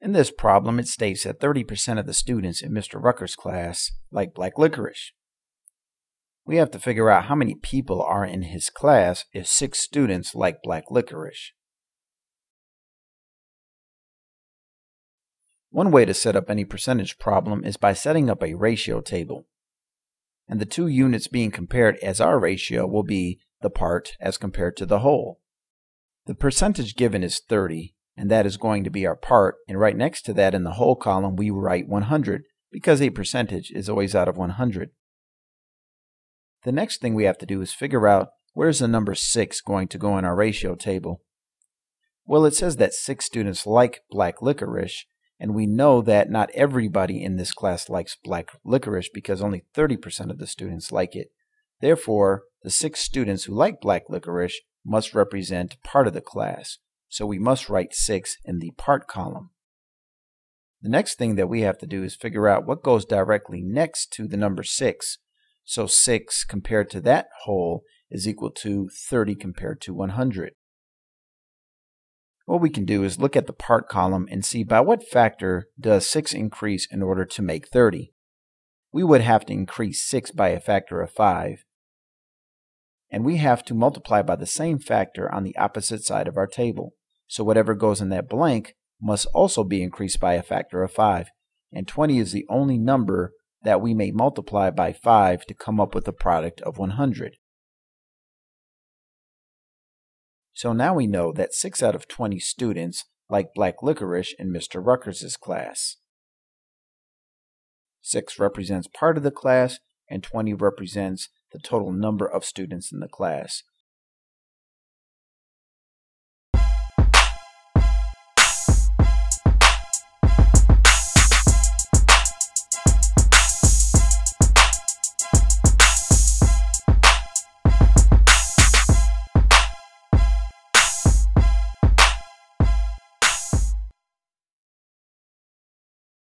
In this problem, it states that 30% of the students in Mr. Rucker's class like black licorice. We have to figure out how many people are in his class if six students like black licorice. One way to set up any percentage problem is by setting up a ratio table. And the two units being compared as our ratio will be the part as compared to the whole. The percentage given is 30, and that is going to be our part, and right next to that in the whole column we write 100, because a percentage is always out of 100. The next thing we have to do is figure out where's the number 6 going to go in our ratio table. Well, it says that 6 students like black licorice, and we know that not everybody in this class likes black licorice because only 30% of the students like it. Therefore, the 6 students who like black licorice must represent part of the class, so we must write 6 in the part column. The next thing that we have to do is figure out what goes directly next to the number 6. So 6 compared to that whole is equal to 30 compared to 100. What we can do is look at the part column and see by what factor does 6 increase in order to make 30. We would have to increase 6 by a factor of 5, and we have to multiply by the same factor on the opposite side of our table. So whatever goes in that blank must also be increased by a factor of 5, and 20 is the only number that we may multiply by 5 to come up with a product of 100. So now we know that 6 out of 20 students like black licorice in Mr. Ruckers's class. 6 represents part of the class, and 20 represents the total number of students in the class.